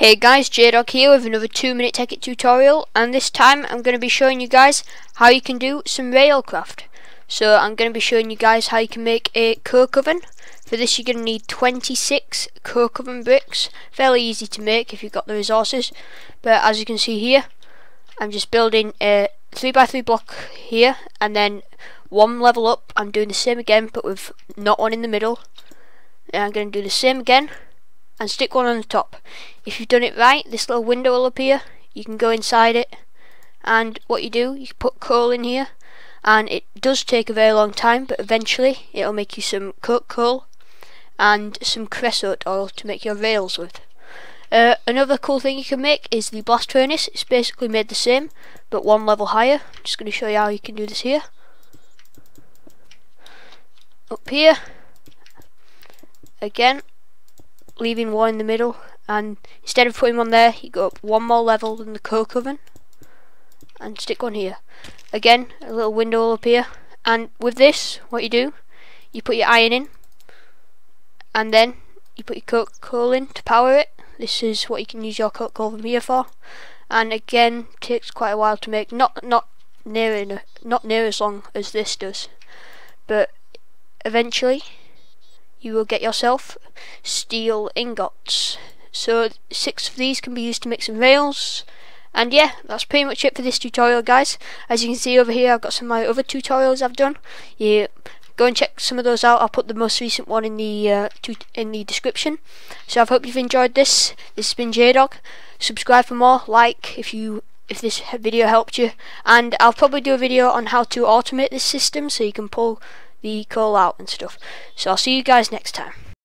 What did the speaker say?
Hey guys, J-Dog here with another 2 minute Tekkit tutorial and this time I'm going to be showing you guys how you can do some railcraft. So I'm going to be showing you guys how you can make a coke oven. For this you're going to need 26 coke oven bricks. Fairly easy to make if you've got the resources. But as you can see here, I'm just building a 3x3 block here and then one level up I'm doing the same again but with not one in the middle. And I'm going to do the same again and stick one on the top. If you've done it right, this little window will appear. You can go inside it and what you do, you put coal in here and it does take a very long time but eventually it'll make you some coke coal and some creosote oil to make your rails with. Uh, another cool thing you can make is the blast furnace. It's basically made the same but one level higher. I'm just going to show you how you can do this here. Up here, again, leaving one in the middle and instead of putting one there you go up one more level than the coke oven. And stick one here. Again a little window will appear and with this what you do you put your iron in and then you put your coke coal in to power it. This is what you can use your coke oven here for. And again takes quite a while to make. Not not near enough, not near as long as this does. But eventually you will get yourself steel ingots. So six of these can be used to make some rails. And yeah, that's pretty much it for this tutorial guys. As you can see over here I've got some of my other tutorials I've done. Yeah, go and check some of those out. I'll put the most recent one in the uh, in the description. So I hope you've enjoyed this. This has been J-Dog. Subscribe for more, like if you if this video helped you. And I'll probably do a video on how to automate this system so you can pull the call out and stuff. So I'll see you guys next time.